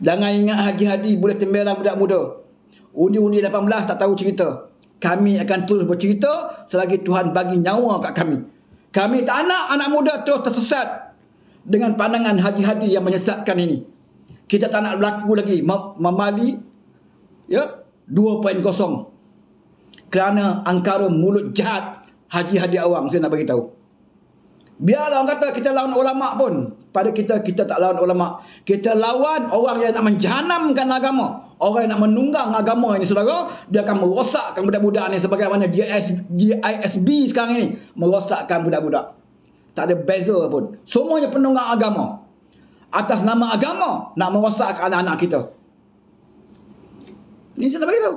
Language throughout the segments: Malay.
Jangan ingat Haji Hadi boleh tembelang budak muda. Undi-undi 18 tak tahu cerita. Kami akan terus bercerita selagi Tuhan bagi nyawa kat kami. Kami tak nak anak muda terus tersesat dengan pandangan Haji Hadi yang menyesatkan ini. Kita tak nak berlaku lagi memali ya 2.0 kerana angkara mulut jahat Haji Hadi Awang saya nak bagi tahu. Biarlah orang kata kita lawan ulama pun. Pada kita, kita tak lawan ulama. Kita lawan orang yang nak menjanamkan agama. Orang yang nak menunggang agama ini, saudara. Dia akan merosakkan budak-budak ni sebagaimana GIS, GISB sekarang ini. Merosakkan budak-budak. Tak ada beza pun. Semuanya penunggang agama. Atas nama agama, nak merosakkan anak-anak kita. Ini saya nak beritahu.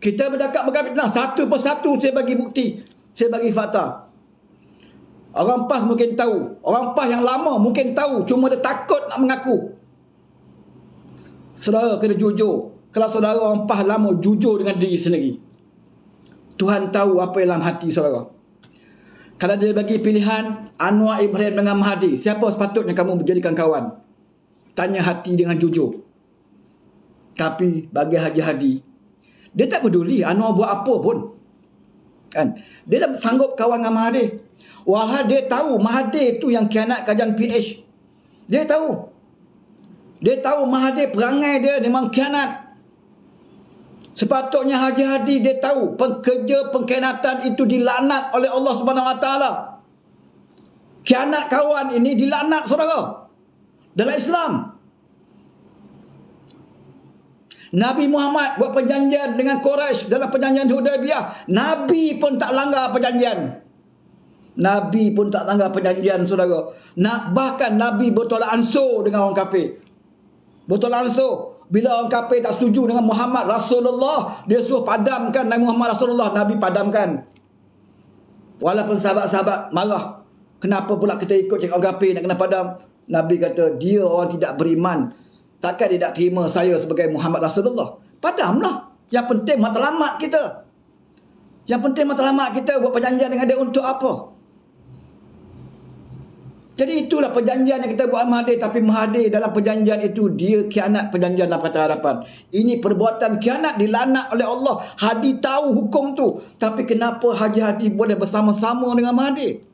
Kita bercakap berkata fitnah. Satu persatu saya bagi bukti. Saya bagi fakta. Orang PAS mungkin tahu. Orang PAS yang lama mungkin tahu. Cuma dia takut nak mengaku. Saudara kena jujur. Kalau saudara orang PAS lama jujur dengan diri sendiri. Tuhan tahu apa dalam hati saudara. Kalau dia bagi pilihan Anwar Ibrahim dengan Mahdi. Siapa sepatutnya kamu menjadikan kawan? Tanya hati dengan jujur. Tapi bagi Haji Hadi. Dia tak peduli Anwar buat apa pun. Kan? Dia dah sanggup kawan dengan Mahdi. Walhal dia tahu Mahathir tu yang kianat kajian PH. Dia tahu. Dia tahu Mahathir perangai dia memang kianat. Sepatutnya Haji Hadi dia tahu pekerja pengkhianatan itu dilaknat oleh Allah Subhanahu Wa Taala. Kianat kawan ini dilaknat saudara. Dalam Islam. Nabi Muhammad buat perjanjian dengan Quraisy dalam perjanjian Hudaybiyah. Nabi pun tak langgar perjanjian. Nabi pun tak langgar perjanjian saudara. Nak bahkan Nabi bertolak ansur dengan orang kafir. Bertolak ansur. Bila orang kafir tak setuju dengan Muhammad Rasulullah, dia suruh padamkan Nabi Muhammad Rasulullah, Nabi padamkan. Walaupun sahabat-sahabat marah, kenapa pula kita ikut cakap orang kafir nak kena padam? Nabi kata, dia orang tidak beriman. Takkan dia tak terima saya sebagai Muhammad Rasulullah? Padamlah. Yang penting matlamat kita. Yang penting matlamat kita buat perjanjian dengan dia untuk apa? Jadi itulah perjanjian yang kita buat Mahathir. Tapi Mahathir dalam perjanjian itu, dia kianat perjanjian dalam kata harapan. Ini perbuatan kianat dilanat oleh Allah. Hadi tahu hukum tu. Tapi kenapa Haji Hadi boleh bersama-sama dengan Mahathir?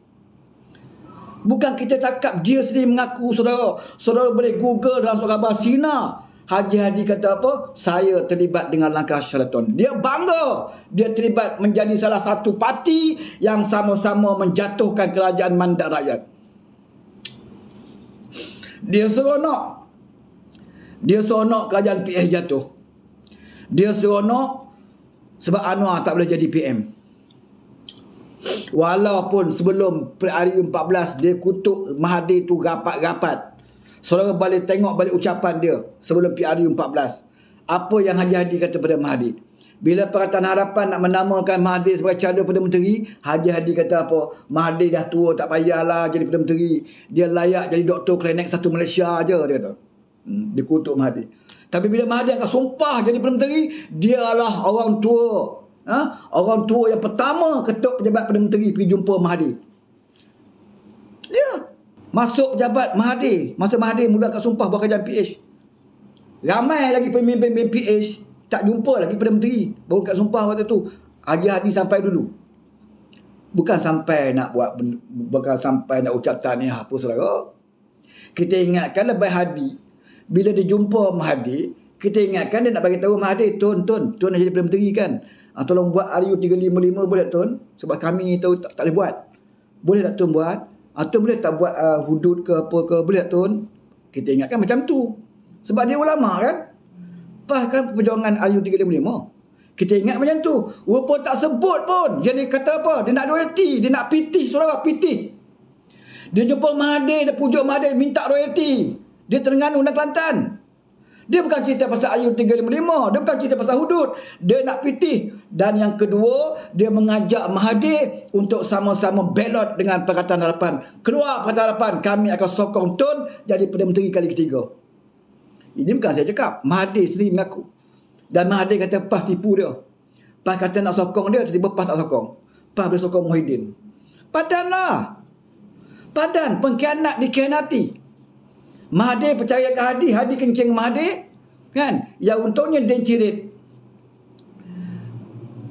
Bukan kita cakap dia sendiri mengaku saudara. Saudara boleh google dalam surat khabar Sina. Haji Hadi kata apa? Saya terlibat dengan langkah syaraton. Dia bangga. Dia terlibat menjadi salah satu parti yang sama-sama menjatuhkan kerajaan mandat rakyat. Dia seronok. Dia seronok kerajaan PS jatuh. Dia seronok sebab Anwar tak boleh jadi PM. Walaupun sebelum hari 14 dia kutuk Mahathir tu rapat-rapat. Saudara balik tengok balik ucapan dia sebelum PRU 14. Apa yang Haji Hadi kata pada Mahathir? Bila Perhatian Harapan nak menamakan Mahathir sebagai calon Perdana Menteri, Haji Hadi kata apa? Mahathir dah tua, tak payahlah jadi Perdana Menteri. Dia layak jadi doktor klinik satu Malaysia aja dia kata. Hmm, dia kutuk Mahathir. Tapi bila Mahathir akan sumpah jadi Perdana Menteri, dia adalah orang tua. Ha? Orang tua yang pertama ketuk pejabat Perdana Menteri pergi jumpa Mahathir. Dia masuk pejabat Mahathir. Masa Mahathir mula akan sumpah buat kerajaan PH. Ramai lagi pemimpin-pemimpin PH tak jumpa lagi Perdana Menteri. Baru kat sumpah waktu tu. Haji Hadi sampai dulu. Bukan sampai nak buat, bukan sampai nak ucapkan ni apa saudara. Kita ingatkan lebih Hadi. Bila dia jumpa Mahathir, kita ingatkan dia nak bagi tahu Mahathir, Tun, Tun nak jadi Perdana Menteri kan. Ha, tolong buat RU 355 boleh Tun? Sebab kami tahu tak, tak boleh buat. Boleh tak Tun buat? Atau ha, boleh tak buat uh, hudud ke apa ke? Boleh tak Tun? Kita ingatkan macam tu. Sebab dia ulama kan? Bahkan perjuangan RU 355. Kita ingat macam tu. Walaupun tak sebut pun. Jadi kata apa? Dia nak royalty. Dia nak pitih saudara. Pitih. Dia jumpa Mahathir. Dia pujuk Mahathir. Minta royalty. Dia Terengganu dan Kelantan. Dia bukan cerita pasal RU 355. Dia bukan cerita pasal hudud. Dia nak pitih. Dan yang kedua. Dia mengajak Mahathir. Untuk sama-sama belot dengan Perkataan Harapan. Keluar Perkataan Harapan. Kami akan sokong Tun. Jadi Perdana Menteri kali ketiga. Ini bukan saya cakap. Mahathir sendiri mengaku. Dan Mahathir kata PAS tipu dia. PAS kata nak sokong dia, tiba-tiba PAS tak sokong. PAS boleh sokong Muhyiddin. Padanlah. Padan, pengkhianat dikhianati. Mahathir percaya ke Hadi, Hadi kencing Mahathir. Kan? Yang untungnya Dan Cirit.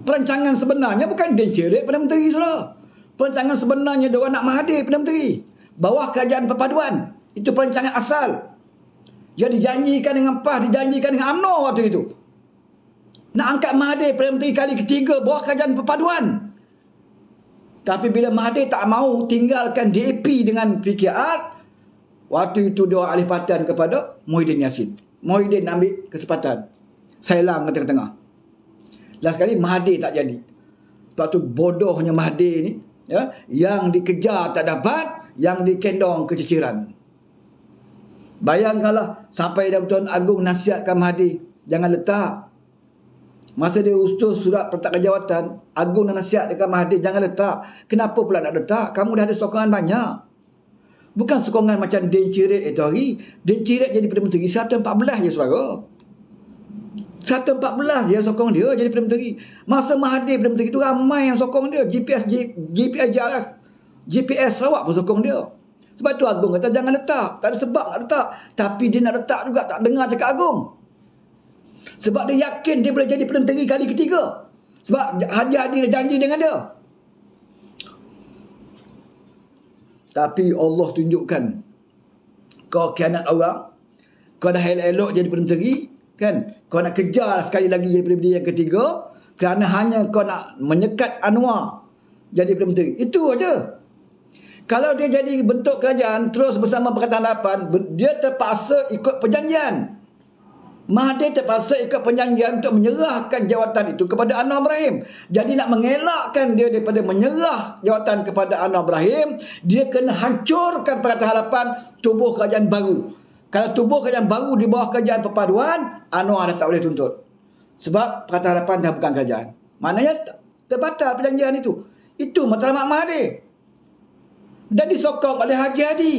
Perancangan sebenarnya bukan Dan Cirit Perdana Menteri saudara. Perancangan sebenarnya dia nak Mahathir Perdana Menteri. Bawah kerajaan perpaduan. Itu perancangan asal. Yang dijanjikan dengan PAS, dijanjikan dengan UMNO waktu itu. Nak angkat Mahathir Perdana Menteri kali ketiga bawah kerajaan perpaduan. Tapi bila Mahathir tak mau tinggalkan DAP dengan PKR, waktu itu dia alih perhatian kepada Muhyiddin Yassin. Muhyiddin ambil kesempatan. Sailang ke tengah-tengah. Last kali Mahathir tak jadi. Sebab tu bodohnya Mahathir ni. Ya, yang dikejar tak dapat, yang dikendong keciciran. Bayangkanlah sampai Datuk Tuan Agung nasihatkan Mahathir. Jangan letak. Masa dia ustus surat pertakan jawatan, Agung nasihat dekat Mahathir, jangan letak. Kenapa pula nak letak? Kamu dah ada sokongan banyak. Bukan sokongan macam Den Cirit itu hari. Den Cirit jadi Perdana Menteri 114 je suara. 114 dia sokong dia jadi Perdana Menteri. Masa Mahathir Perdana Menteri itu ramai yang sokong dia. GPS GPS JRS GPS Sarawak pun sokong dia. Sebab tu Agung kata jangan letak. Tak ada sebab nak letak. Tapi dia nak letak juga tak dengar cakap Agung. Sebab dia yakin dia boleh jadi Perdana Menteri kali ketiga. Sebab Haji-Haji dah janji dengan dia. Tapi Allah tunjukkan kau kianat orang. Kau dah elok-elok jadi Perdana Menteri. Kan? Kau nak kejar sekali lagi jadi Perdana Menteri yang ketiga. Kerana hanya kau nak menyekat Anwar jadi Perdana Menteri. Itu aja. Kalau dia jadi bentuk kerajaan terus bersama Perkataan Harapan, dia terpaksa ikut perjanjian. Mahathir terpaksa ikut perjanjian untuk menyerahkan jawatan itu kepada Anwar Ibrahim. Jadi nak mengelakkan dia daripada menyerah jawatan kepada Anwar Ibrahim, dia kena hancurkan Perkataan Harapan tubuh kerajaan baru. Kalau tubuh kerajaan baru di bawah kerajaan perpaduan, Anwar dah tak boleh tuntut. Sebab Perkataan Harapan dah bukan kerajaan. Maknanya terbatal perjanjian itu. Itu matlamat Mahathir. Dan disokong oleh Haji Hadi.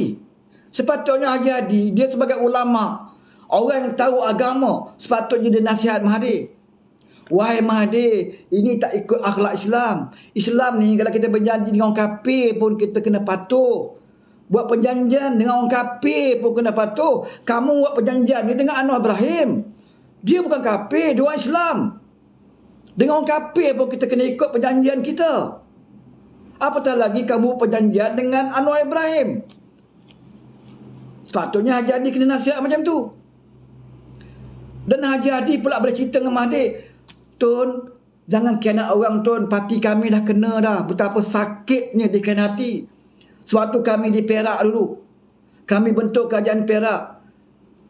Sepatutnya Haji Hadi, dia sebagai ulama' Orang yang tahu agama sepatutnya dia nasihat Mahathir. Wahai Mahathir, ini tak ikut akhlak Islam. Islam ni kalau kita berjanji dengan orang kafir pun kita kena patuh. Buat perjanjian dengan orang kafir pun kena patuh. Kamu buat perjanjian ni dengan Anwar Ibrahim. Dia bukan kafir, dia orang Islam. Dengan orang kafir pun kita kena ikut perjanjian kita. Apatah lagi kamu perjanjian dengan Anwar Ibrahim. Sepatutnya Haji Adi kena nasihat macam tu. Dan Haji Hadi pula boleh cerita dengan Mahdi. Tun, jangan kianat orang Tun. Parti kami dah kena dah. Betapa sakitnya dikianati. Suatu kami di Perak dulu. Kami bentuk kerajaan Perak.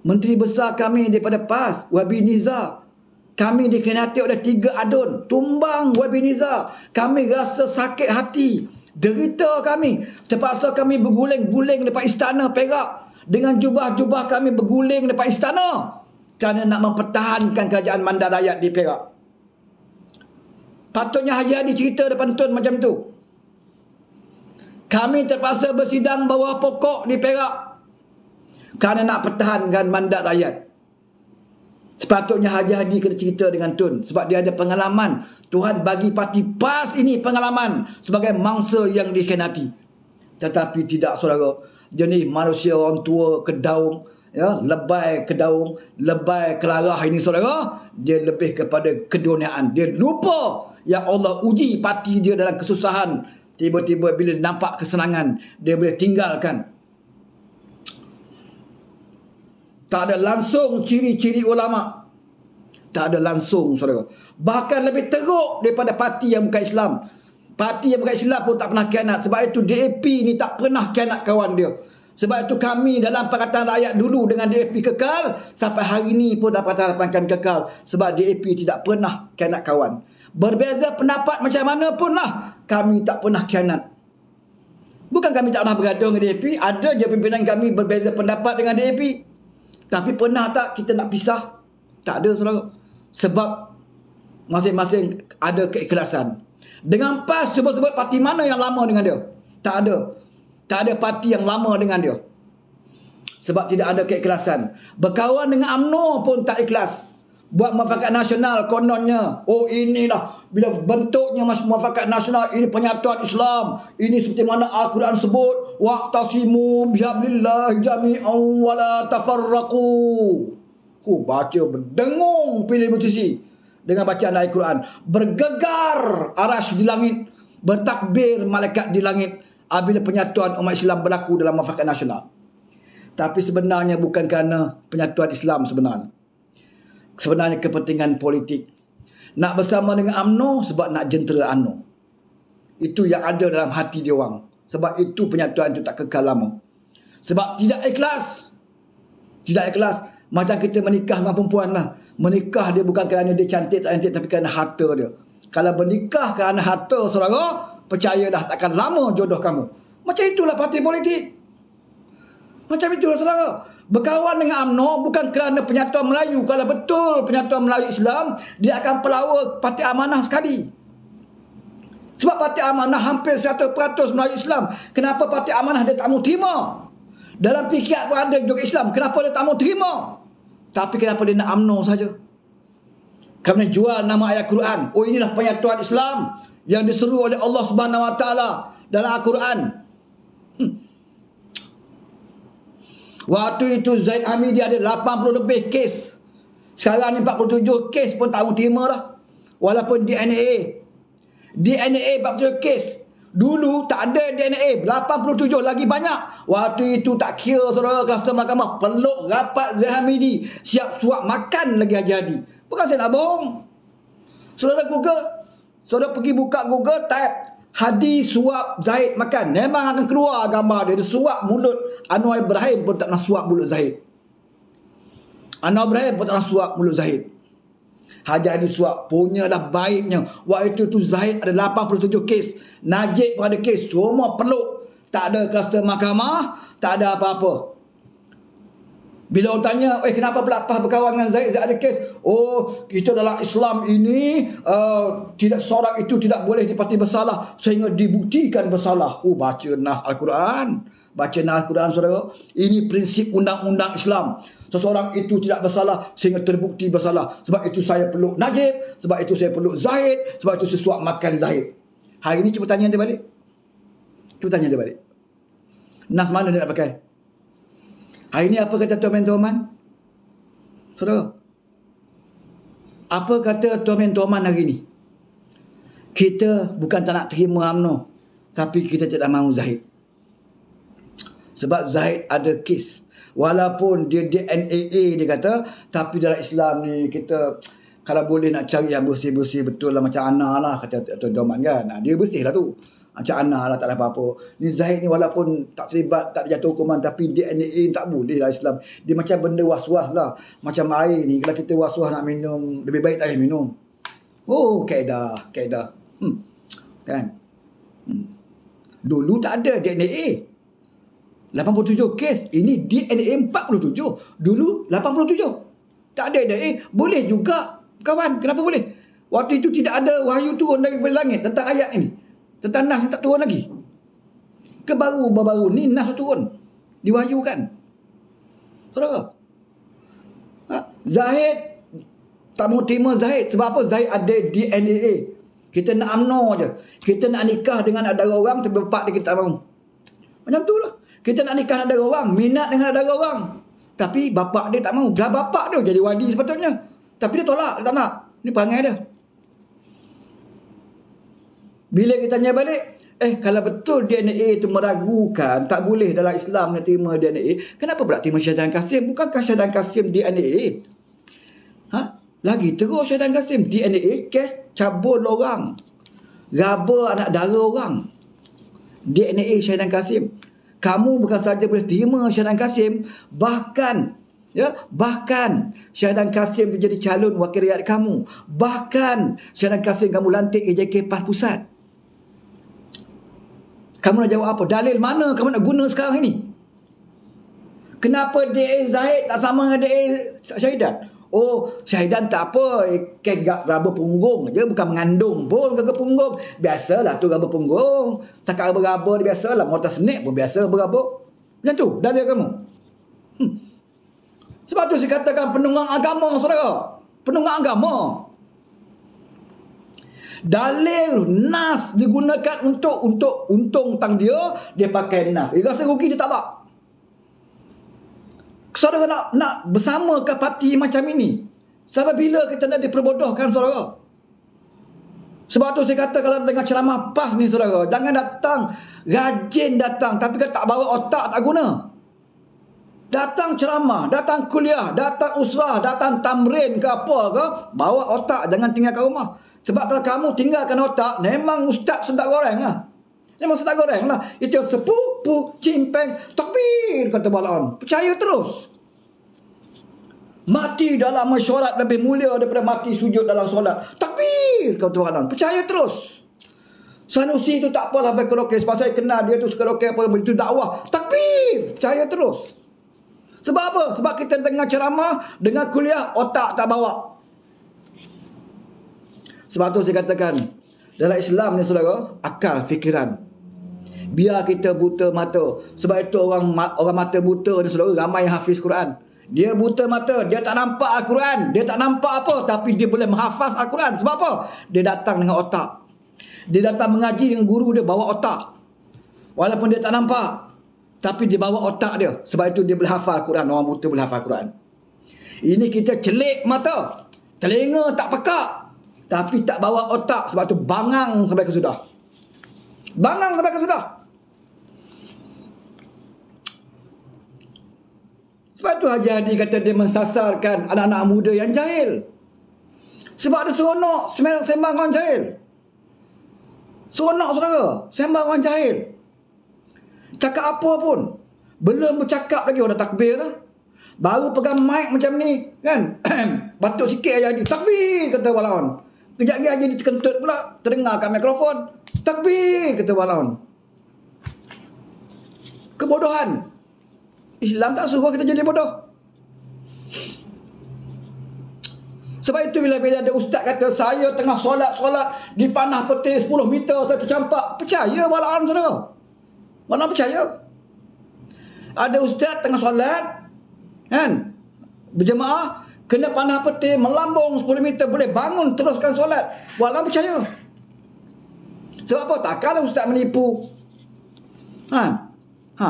Menteri besar kami daripada PAS, Wabi Niza. Kami dikianati oleh tiga adun. Tumbang Wabi Niza. Kami rasa sakit hati. Derita kami. Terpaksa kami berguling-guling depan istana Perak. Dengan jubah-jubah kami berguling depan istana kerana nak mempertahankan kerajaan mandar rakyat di Perak. Patutnya Haji Hadi cerita depan tuan macam tu. Kami terpaksa bersidang bawah pokok di Perak. Kerana nak pertahankan mandat rakyat. Sepatutnya Haji Hadi kena cerita dengan Tun. Sebab dia ada pengalaman. Tuhan bagi parti PAS ini pengalaman. Sebagai mangsa yang dikenati. Tetapi tidak saudara. Jenis manusia orang tua kedaung ya lebay ke daung lebay ke larah ini saudara. Dia lebih kepada keduniaan. Dia lupa yang Allah uji parti dia dalam kesusahan. Tiba-tiba bila nampak kesenangan dia boleh tinggalkan. Tak ada langsung ciri-ciri ulama. Tak ada langsung saudara. Bahkan lebih teruk daripada parti yang bukan Islam. Parti yang bukan Islam pun tak pernah kianat. Sebab itu DAP ni tak pernah kianat kawan dia sebab itu kami dalam Pakatan Rakyat dulu dengan DAP kekal sampai hari ini pun dapat harapan kami kekal sebab DAP tidak pernah kianat kawan. Berbeza pendapat macam mana pun lah kami tak pernah kianat. Bukan kami tak pernah bergaduh dengan DAP, ada je pimpinan kami berbeza pendapat dengan DAP. Tapi pernah tak kita nak pisah? Tak ada saudara. Sebab masing-masing ada keikhlasan. Dengan PAS cuba sebut parti mana yang lama dengan dia? Tak ada. Tak ada parti yang lama dengan dia. Sebab tidak ada keikhlasan. Berkawan dengan UMNO pun tak ikhlas. buat muafakat nasional kononnya oh inilah bila bentuknya mas muafakat nasional ini penyatuan Islam ini seperti mana Al-Quran sebut waqtasimu bihablillah jami'an wa la tafarraqu ku baca berdengung pilih musisi dengan bacaan Al-Quran bergegar aras di langit bertakbir malaikat di langit apabila penyatuan umat Islam berlaku dalam muafakat nasional tapi sebenarnya bukan kerana penyatuan Islam sebenarnya sebenarnya kepentingan politik. Nak bersama dengan AMNO sebab nak jentera AMNO. Itu yang ada dalam hati dia orang. Sebab itu penyatuan itu tak kekal lama. Sebab tidak ikhlas. Tidak ikhlas. Macam kita menikah dengan perempuan lah. Menikah dia bukan kerana dia cantik tak cantik tapi kerana harta dia. Kalau bernikah kerana harta saudara, percayalah takkan lama jodoh kamu. Macam itulah parti politik. Macam itulah saudara. Berkawan dengan UMNO bukan kerana penyatuan Melayu. Kalau betul penyatuan Melayu Islam, dia akan pelawa parti amanah sekali. Sebab parti amanah hampir 100% Melayu Islam. Kenapa parti amanah dia tak mau terima? Dalam fikiran pun ada juga Islam. Kenapa dia tak mau terima? Tapi kenapa dia nak UMNO saja? Kerana jual nama ayat Quran. Oh inilah penyatuan Islam yang diseru oleh Allah Subhanahu Wa Taala dalam Al-Quran. Hmm. Waktu itu Zaid Hamidi ada 80 lebih kes. Sekarang ni 47 kes pun tak terima dah. Walaupun DNA. DNA 47 kes. Dulu tak ada DNA. 87 lagi banyak. Waktu itu tak kira saudara kluster mahkamah. Peluk rapat Zaid Hamidi. Siap suap makan lagi Haji Hadi. Bukan saya nak bohong. Saudara Google. Saudara pergi buka Google. Type Hadi suap Zahid makan. Memang akan keluar gambar dia. Dia suap mulut Anwar Ibrahim pun tak nak suap mulut Zahid. Anwar Ibrahim pun tak nak suap mulut Zahid. Haji Hadi suap. Punya dah baiknya. Waktu tu Zahid ada 87 kes. Najib pun ada kes. Semua peluk. Tak ada kluster mahkamah. Tak ada apa-apa. Bila orang tanya, eh kenapa pelapah berkawan dengan Zaid, Zaid ada kes. Oh, kita dalam Islam ini, uh, tidak seorang itu tidak boleh dipati bersalah sehingga dibuktikan bersalah. Oh, baca Nas Al-Quran. Baca Nas Al-Quran, saudara. Ini prinsip undang-undang Islam. Seseorang itu tidak bersalah sehingga terbukti bersalah. Sebab itu saya perlu Najib. Sebab itu saya perlu Zaid. Sebab itu sesuap makan Zaid. Hari ini cuba tanya dia balik. Cuba tanya dia balik. Nas mana dia nak pakai? Hari ini apa kata Tuan Mentoman? Saudara. Apa kata Tuan Mentoman hari ini? Kita bukan tak nak terima UMNO. Tapi kita tidak mahu Zahid. Sebab Zahid ada kes. Walaupun dia DNAA dia kata. Tapi dalam Islam ni kita... Kalau boleh nak cari yang bersih-bersih betul lah macam Ana lah kata Tuan Toman kan. Dia bersih lah tu. Macam Ana lah tak ada apa-apa. Ni Zahid ni walaupun tak terlibat, tak jatuh hukuman tapi DNA tak boleh lah Islam. Dia macam benda was-was lah. Macam air ni. Kalau kita was-was nak minum, lebih baik tak payah minum. Oh, kaedah. Kaedah. Hmm. Kan? Hmm. Dulu tak ada DNA. 87 kes. Ini DNA 47. Dulu 87. Tak ada DNA. Boleh juga. Kawan, kenapa boleh? Waktu itu tidak ada wahyu turun dari langit tentang ayat ini. Tentang Nas tak turun lagi. Ke baru baru ni Nas turun. Diwahyukan. Saudara. Ha? Zahid tak mau terima Zahid. Sebab apa? Zahid ada DNA. Kita nak amno je. Kita nak nikah dengan ada orang tapi bapak dia kita tak mahu. Macam tu lah. Kita nak nikah dengan ada orang. Minat dengan ada orang. Tapi bapak dia tak mahu. Dah bapak dia jadi wadi sepatutnya. Tapi dia tolak. Dia tak nak. Ini perangai dia. Bila kita tanya balik, eh kalau betul DNA itu meragukan, tak boleh dalam Islam nak terima DNA, kenapa berarti Syahidan Kasim? Bukankah Syahidan Kasim DNA? Ha? Lagi terus Syahidan Kasim DNA kes cabul orang. Raba anak dara orang. DNA Syahidan Kasim. Kamu bukan saja boleh terima Syahidan Kasim, bahkan Ya, bahkan Syahidan Kasim menjadi calon wakil rakyat kamu. Bahkan Syahidan Kasim kamu lantik AJK PAS Pusat. Kamu nak jawab apa? Dalil mana kamu nak guna sekarang ini? Kenapa DA Zahid tak sama dengan DA Syahidan? Oh, Syahidan tak apa. Kegak raba punggung je. Bukan mengandung pun kegak punggung. Biasalah tu raba punggung. Takak raba-raba dia biasalah. Mortal senik pun biasa beraba. Macam tu dalil kamu. Hmm. Sebab tu saya katakan penunggang agama, saudara. Pendengar agama. Dalil nas digunakan untuk untuk untung tang dia, dia pakai nas. Dia rasa rugi dia tak apa. Saudara nak nak bersama ke parti macam ini? Sampai bila kita nak diperbodohkan saudara? Sebab tu saya kata kalau dengan ceramah PAS ni saudara, jangan datang rajin datang tapi kalau tak bawa otak tak guna. Datang ceramah, datang kuliah, datang usrah, datang tamrin ke apa ke, bawa otak jangan tinggalkan rumah. Sebab kalau kamu tinggalkan otak, memang ustaz sedap goreng lah. Memang sedap goreng lah. Itu sepupu, cimpeng, takbir kata balon. Percaya terus. Mati dalam mesyuarat lebih mulia daripada mati sujud dalam solat. Takbir kata balon. Percaya terus. Sanusi tu tak apalah baik karaoke. Sebab saya kenal dia tu karaoke apa. Itu dakwah. Takbir. Percaya terus. Sebab apa? Sebab kita tengah ceramah, dengan kuliah, otak tak bawa. Sebab tu saya katakan, dalam Islam ni saudara, akal fikiran. Biar kita buta mata. Sebab itu orang orang mata buta ni saudara, ramai yang hafiz Quran. Dia buta mata, dia tak nampak Al-Quran. Dia tak nampak apa, tapi dia boleh menghafaz Al-Quran. Sebab apa? Dia datang dengan otak. Dia datang mengaji dengan guru dia bawa otak. Walaupun dia tak nampak, tapi dia bawa otak dia. Sebab itu dia boleh hafal Quran. Orang buta boleh hafal Quran. Ini kita celik mata. Telinga tak pekak. Tapi tak bawa otak. Sebab itu bangang sampai ke sudah. Bangang sampai ke sudah. Sebab itu Haji Hadi kata dia mensasarkan anak-anak muda yang jahil. Sebab ada seronok sembang orang jahil. Seronok saudara. Sembang orang jahil. Cakap apa pun. Belum bercakap lagi orang takbir lah. Baru pegang mic macam ni. Kan? Batuk sikit aja jadi. Takbir kata walaun. Kejap lagi aja dikentut pula. Terdengar kat mikrofon. Takbir kata walaun. Kebodohan. Islam tak suruh kita jadi bodoh. Sebab itu bila-bila ada ustaz kata saya tengah solat-solat di panah peti 10 meter saya tercampak. Percaya walaun saudara. Mana percaya? Ada ustaz tengah solat kan? Berjemaah kena panah peti melambung 10 meter boleh bangun teruskan solat. Walau percaya. Sebab apa? Tak kalau ustaz menipu. Ha? Ha?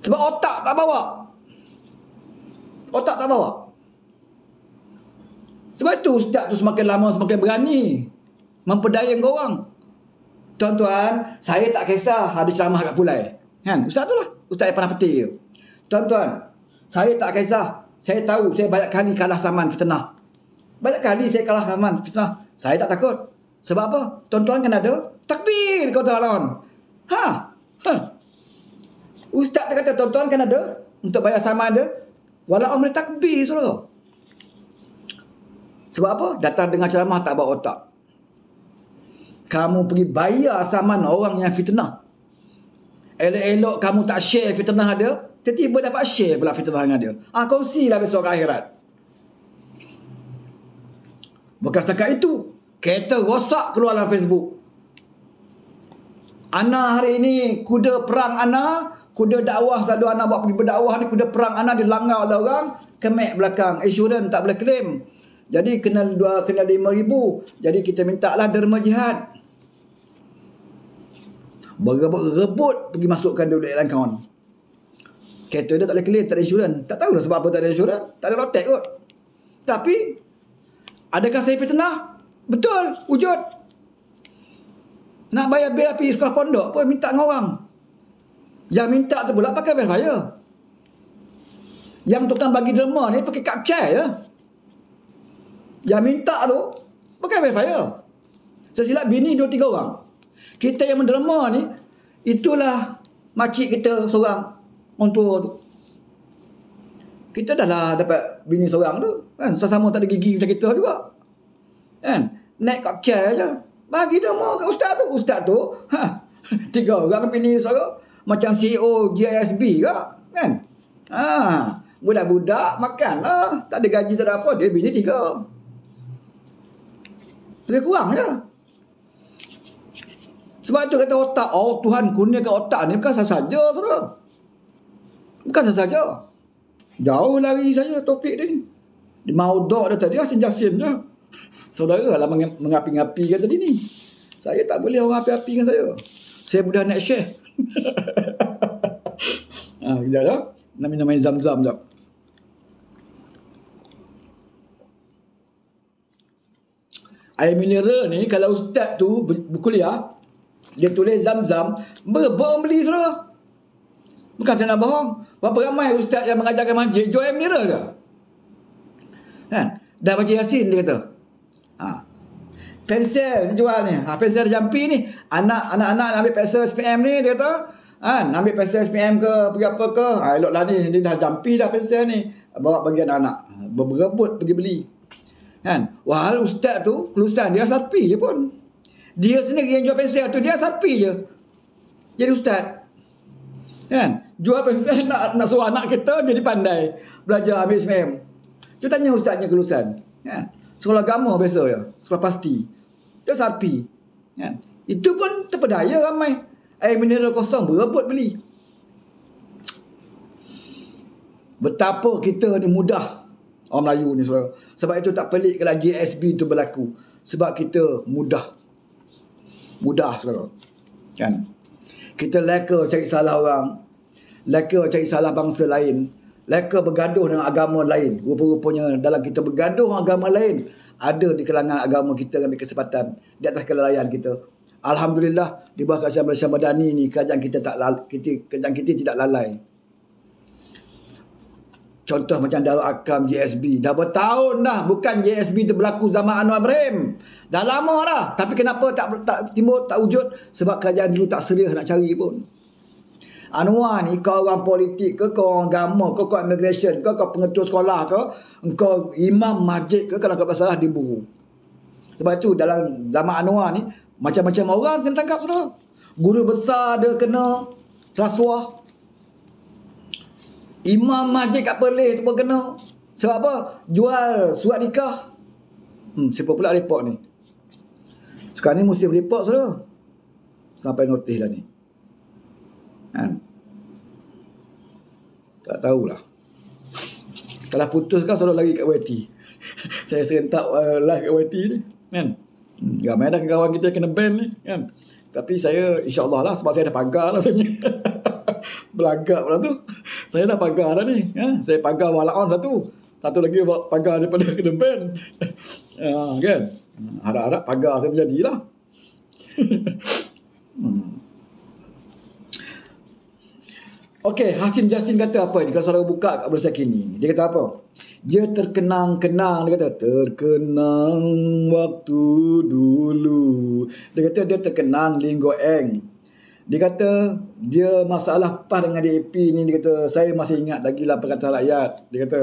Sebab otak tak bawa. Otak tak bawa. Sebab itu ustaz tu semakin lama semakin berani memperdaya kau orang. Tuan-tuan, saya tak kisah ada ceramah kat Pulai. Kan? Ustaz tu lah. Ustaz yang pernah peti Tuan-tuan, saya tak kisah. Saya tahu saya banyak kali kalah saman fitnah. Banyak kali saya kalah saman fitnah. Saya tak takut. Sebab apa? Tuan-tuan kan ada takbir kau lawan. Ha? Ha? Ustaz dia kata tuan-tuan kan ada untuk bayar sama ada. Walau orang boleh takbir saudara. Sebab apa? Datang dengan ceramah tak bawa otak kamu pergi bayar saman orang yang fitnah. Elok-elok kamu tak share fitnah dia, tiba-tiba dapat share pula fitnah dengan dia. Ah, kongsilah besok akhirat. Bukan setakat itu. Kereta rosak keluar dalam Facebook. Ana hari ini, kuda perang Ana, kuda dakwah satu Ana buat pergi berdakwah ni, kuda perang Ana dilanggar oleh orang, kemek belakang, insurans tak boleh claim. Jadi kena dua kena lima ribu. Jadi kita minta lah derma jihad berebut-rebut pergi masukkan duit dalam kawan. Kereta dia tak boleh clear, tak ada insurans. Tak tahulah sebab apa tak ada insurans. Tak ada rotek kot. Tapi, adakah saya fitnah? Betul, wujud. Nak bayar bil api sekolah pondok pun minta dengan orang. Yang minta tu pula pakai bil saya. Yang tukang bagi derma ni pakai kad chair je. Yang minta tu pakai bil saya. Saya silap bini dua tiga orang. Kita yang menderma ni itulah makcik kita seorang orang tua tu. Kita dah lah dapat bini seorang tu kan sama-sama tak ada gigi macam kita juga. Kan? Naik kat chair je. Bagi derma kat ustaz tu. Ustaz tu ha, tiga orang bini seorang macam CEO GISB ke kan? Ha, budak-budak makan lah. Tak ada gaji tak ada apa. Dia bini tiga. Lebih kurang je. Sebab tu kata otak, oh Tuhan kurniakan otak ni bukan sahaja saudara. Bukan sahaja. Jauh lari saya topik ni. Di maudok dia tadi Hasim Jasin je. Saudara lah meng- mengapi-ngapi kan tadi ni. Saya tak boleh orang api-api dengan saya. Saya mudah nak share. ha, kejap ya. Nak minum air zam-zam jap. Air mineral ni kalau ustaz tu ber- berkuliah dia tulis zam-zam berbohong beli saudara. Bukan saya nak bohong. Berapa ramai ustaz yang mengajarkan masjid jual mineral dia. Kan? Dah baca Yasin dia kata. Ha. Pensel dia jual ni. Ha, pensel jampi ni. Anak anak-anak nak ambil pensel SPM ni dia kata. Ha, nak ambil pensel SPM ke pergi apa ke. Ha, eloklah ni dia dah jampi dah pensel ni. Bawa bagi anak-anak. Ha, Berebut pergi beli. Kan? Wahal ustaz tu kelulusan dia sapi je pun. Dia sendiri yang jual pensel tu dia sapi je. Jadi ustaz. Kan? Jual pensel nak nak suruh anak kita jadi pandai belajar ambil SPM. Kita tanya ustaznya kelulusan. Kan? Sekolah agama biasa ya. Sekolah pasti. Dia sapi. Kan? Itu pun terpedaya ramai. Air mineral kosong berebut beli. Betapa kita ni mudah orang Melayu ni saudara. Sebab itu tak pelik kalau GSB tu berlaku. Sebab kita mudah. Mudah saudara. Kan? Kita leka cari salah orang. Leka cari salah bangsa lain. Leka bergaduh dengan agama lain. Rupa-rupanya dalam kita bergaduh dengan agama lain. Ada di kalangan agama kita ambil kesempatan. Di atas kelalaian kita. Alhamdulillah di bawah kerajaan Malaysia Madani ni kerajaan kita tak lal- kita kerajaan kita tidak lalai. Contoh macam Darul Akam JSB. Dah bertahun dah bukan JSB tu berlaku zaman Anwar Ibrahim. Dah lama dah. Tapi kenapa tak tak timbul tak wujud? Sebab kerajaan dulu tak serius nak cari pun. Anwar ni kau orang politik ke kau orang agama ke kau immigration ke kau pengetua sekolah ke kau imam masjid ke kalau kau bersalah diburu. Sebab itu dalam zaman Anwar ni macam-macam orang kena tangkap saudara. Guru besar dia kena rasuah. Imam masjid kat Perlis tu pun kena. Sebab apa? Jual surat nikah. Hmm, siapa pula report ni? Sekarang ni musim report saudara. Sampai notis dah ni. Kan? Tak tahulah. Kalau putus kan selalu lagi kat YT. Saya serentak uh, live kat YT ni. Kan? Hmm, ramai dah kawan kita kena ban ni. Kan? Tapi saya insyaAllah lah sebab saya dah pagar lah sebenarnya. Belagak pula tu. Saya dah pagar dah ni. Ha? Saya pagar walaon satu. Satu lagi pagar daripada kena ban. ha, kan? Harap-harap pagar saya menjadilah. Okey, Hasim Jasin kata apa ni? Kalau saudara buka kat Bersyak ini. Dia kata apa? Dia terkenang-kenang. Dia kata, terkenang waktu dulu. Dia kata dia terkenang Linggo Eng. Dia kata dia masalah PAS dengan DAP ni. Dia kata saya masih ingat lagi lah perkataan rakyat. Dia kata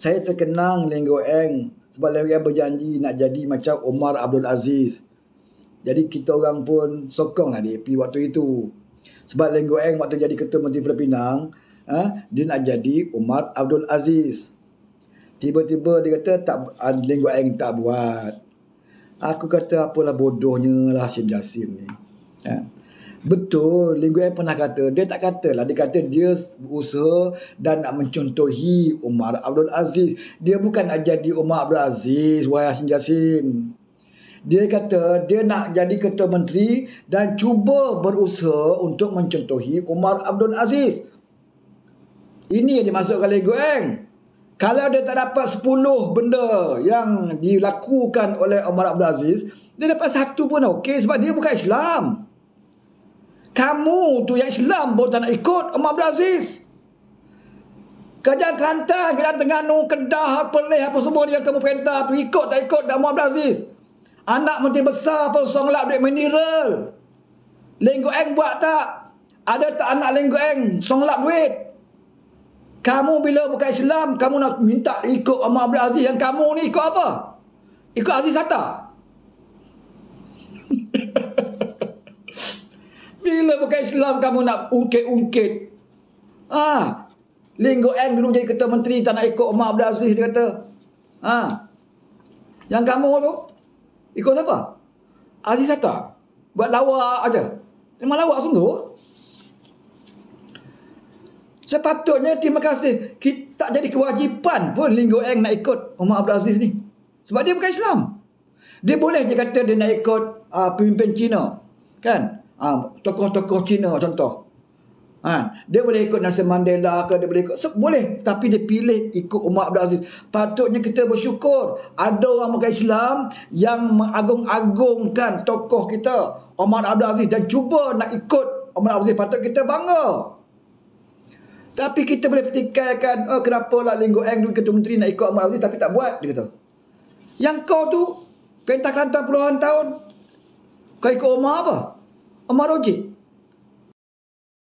saya terkenang Linggo Eng. Sebab Linggo Eng berjanji nak jadi macam Omar Abdul Aziz. Jadi kita orang pun sokonglah DAP waktu itu. Sebab Lenggo Eng waktu jadi ketua Menteri Filipinang, ha, dia nak jadi Umar Abdul Aziz. Tiba-tiba dia kata tak ah, Lenggo Eng tak buat. Aku kata apalah bodohnya lah Hashim Jasin ni. Ha. Betul, Lenggo Eng pernah kata, dia tak kata lah, dia kata dia berusaha dan nak mencontohi Umar Abdul Aziz. Dia bukan nak jadi Umar Abdul Aziz, wahai Hashim Jasin. Dia kata dia nak jadi ketua menteri dan cuba berusaha untuk mencontohi Umar Abdul Aziz. Ini yang dimasukkan Lego Eng. Kalau dia tak dapat 10 benda yang dilakukan oleh Umar Abdul Aziz, dia dapat satu pun okey sebab dia bukan Islam. Kamu tu yang Islam pun tak nak ikut Umar Abdul Aziz. Kerajaan Kelantan, Kerajaan Terengganu, Kedah, Perlis, apa semua yang kamu perintah tu ikut tak ikut dan Umar Abdul Aziz. Anak menteri besar pun songlap duit mineral. Lenggo Eng buat tak? Ada tak anak Lenggo Eng songlap duit? Kamu bila bukan Islam, kamu nak minta ikut Umar Abdul Aziz yang kamu ni ikut apa? Ikut Aziz Sata? Bila bukan Islam kamu nak ungkit-ungkit? Ah, Lenggo Eng dulu jadi ketua menteri tak nak ikut Umar Abdul Aziz dia kata. Ah. Yang kamu tu Ikut siapa? Aziz Sata. Buat lawak aja. Memang lawak sungguh. Sepatutnya terima kasih. Kita tak jadi kewajipan pun Linggo Eng nak ikut Umar Abdul Aziz ni. Sebab dia bukan Islam. Dia boleh je kata dia nak ikut uh, pemimpin Cina. Kan? Uh, tokoh-tokoh Cina contoh. Ha, dia boleh ikut Nelson Mandela ke dia boleh ikut so, boleh tapi dia pilih ikut Umar Abdul Aziz. Patutnya kita bersyukur ada orang bukan Islam yang mengagung-agungkan tokoh kita Umar Abdul Aziz dan cuba nak ikut Umar Abdul Aziz patut kita bangga. Tapi kita boleh petikaikan oh kenapa lah Linggo Eng dulu ketua menteri nak ikut Umar Abdul Aziz tapi tak buat dia kata. Yang kau tu Perintah Kelantan puluhan tahun. Kau ikut Omar apa? Omar Rojik.